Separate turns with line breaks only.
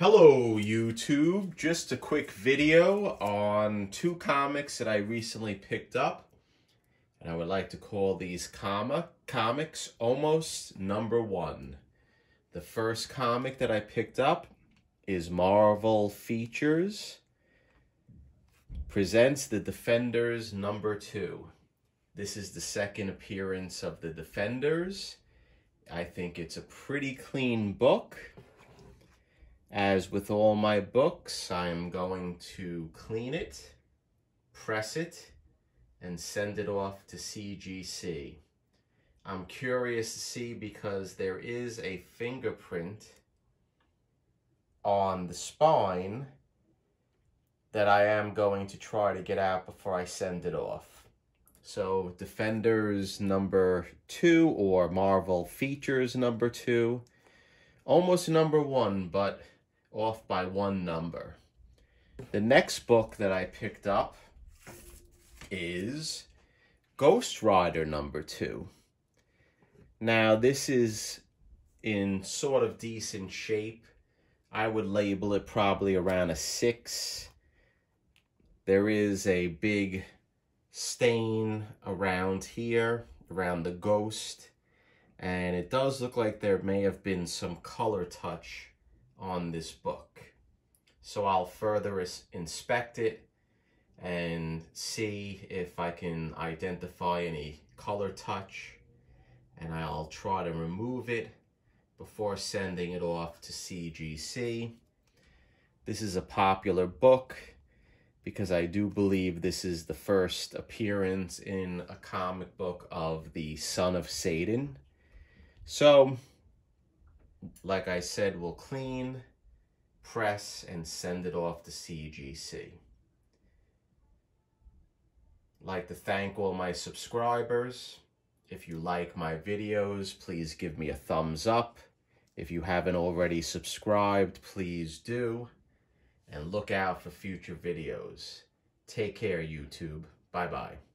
Hello YouTube, just a quick video on two comics that I recently picked up. And I would like to call these comma, comics almost number one. The first comic that I picked up is Marvel Features presents The Defenders number two. This is the second appearance of The Defenders. I think it's a pretty clean book. As with all my books, I'm going to clean it, press it, and send it off to CGC. I'm curious to see because there is a fingerprint on the spine that I am going to try to get out before I send it off. So Defenders number two or Marvel Features number two, almost number one, but off by one number. The next book that I picked up is Ghost Rider number two. Now, this is in sort of decent shape. I would label it probably around a six. There is a big stain around here, around the ghost. And it does look like there may have been some color touch on this book. So I'll further inspect it and see if I can identify any color touch and I'll try to remove it before sending it off to CGC. This is a popular book because I do believe this is the first appearance in a comic book of the Son of Satan. So like I said, we'll clean, press, and send it off to CGC. like to thank all my subscribers. If you like my videos, please give me a thumbs up. If you haven't already subscribed, please do. And look out for future videos. Take care, YouTube. Bye-bye.